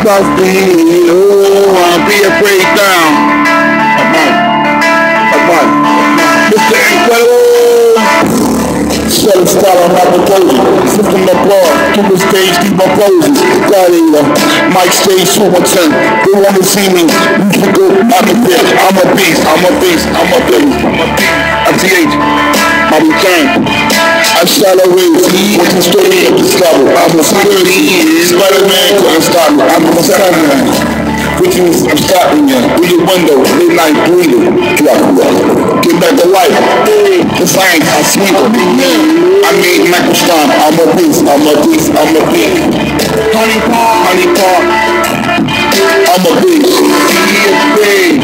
must oh, be, oh, I'll be down. On. Come on. Mr. Incredible. Application. System. To the stage, keep my poses. Stage 210. They want to see me. I'm a. I'm a beast. I'm a beast. I'm a beast. I'm a beast. I'm TH. My return. I shall the story of struggle. I'm a. Spider-Man me. I'm a stopping you. Your window, midnight back life. The science, I. I made Michael Stein. I'm a beast. I'm a beast. I'm a beast. Honey. Honey. I'm a beast. A.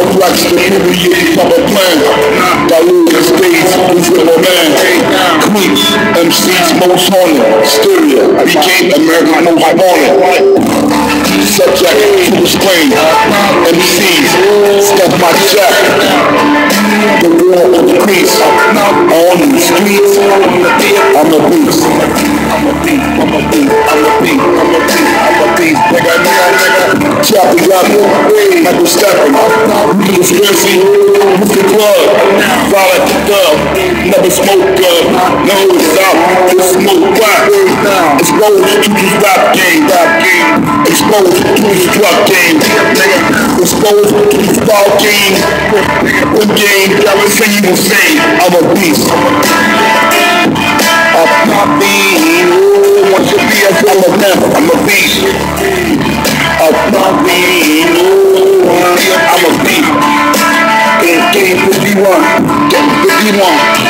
I'm not the movie, you become a oh, plan. Most haunted. Stereo, became America's most haunted. Subject to the screen. MCs, step my check. The war of the crease. On the streets, I'm a beast. I'm a beast, I'm a beast, I'm a beast, I'm a beast, I'm a beast. Nigga, nigga, nigga. Choppy, choppy. Michael Steppen. Conspiracy. Mr. Club. The club. Never smoke good. No, stop. Just smoke crack. Exposed to this rap game. Rap game. Exposed to this drug game. Exposed to this ball game. One game. Everything you will say. I'm a beast. Not being. Want to be a I'm a man. I'm a beast. Not being. I'm a beast. Game 51. Game 51.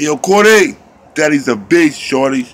Yo, Corday, Daddy's a beast, shorty.